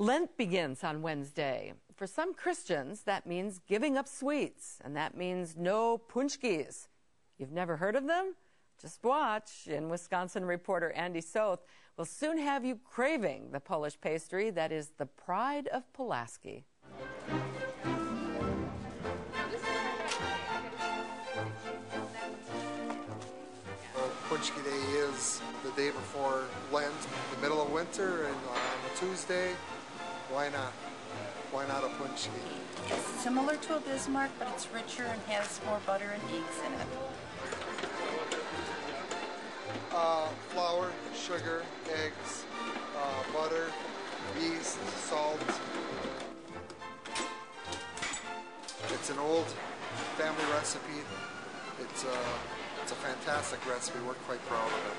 Lent begins on Wednesday. For some Christians, that means giving up sweets, and that means no paczkis. You've never heard of them? Just watch. And Wisconsin reporter Andy Soth will soon have you craving the Polish pastry that is the pride of Pulaski. Paczki Day is the day before Lent, the middle of winter, and on a Tuesday, why not? Why not a paczki? It's similar to a Bismarck, but it's richer and has more butter and eggs in it. Uh, flour, sugar, eggs, uh, butter, yeast, salt. It's an old family recipe. It's a, it's a fantastic recipe. We're quite proud of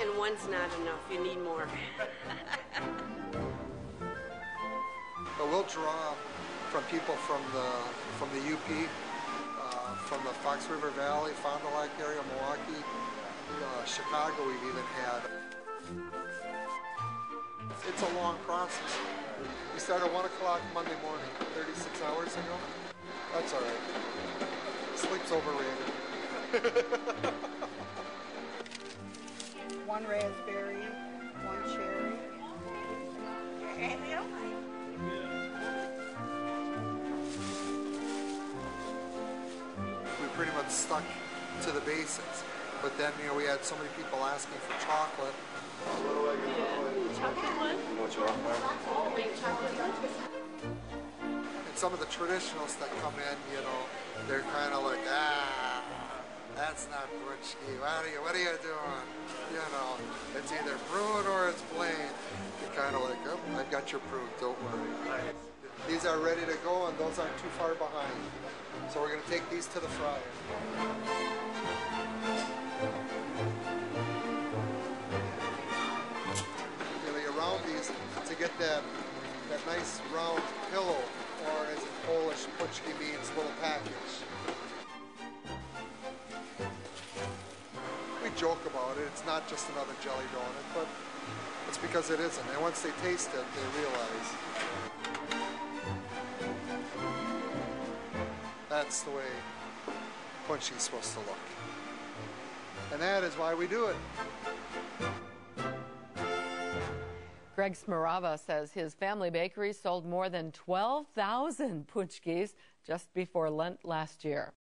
it. And one's not enough. You need more. Draw from people from the from the UP, uh, from the Fox River Valley, Fond du Lac area, Milwaukee, uh, Chicago. We've even had. It's a long process. We start at one o'clock Monday morning, 36 hours ago. That's all right. Sleep's overrated. one raspberry, pretty much stuck to the basics. But then, you know, we had so many people asking for chocolate. Yeah. Chocolate one? No chocolate. chocolate And some of the traditionalists that come in, you know, they're kind of like, ah, that's not paczki. What are you, what are you doing? You know, it's either brewed or it's plain. You're kind of like, oh, I've got your proof, don't worry. These are ready to go and those aren't too far behind. So we're going to take these to the fryer. You know, you round these to get that, that nice round pillow, or as in Polish, paczki means little package. We joke about it, it's not just another jelly donut, but it's because it isn't. And once they taste it, they realize that's the way paczki's supposed to look. And that is why we do it. Greg Smurawa says his family bakery sold more than 12,000 paczkis just before Lent last year.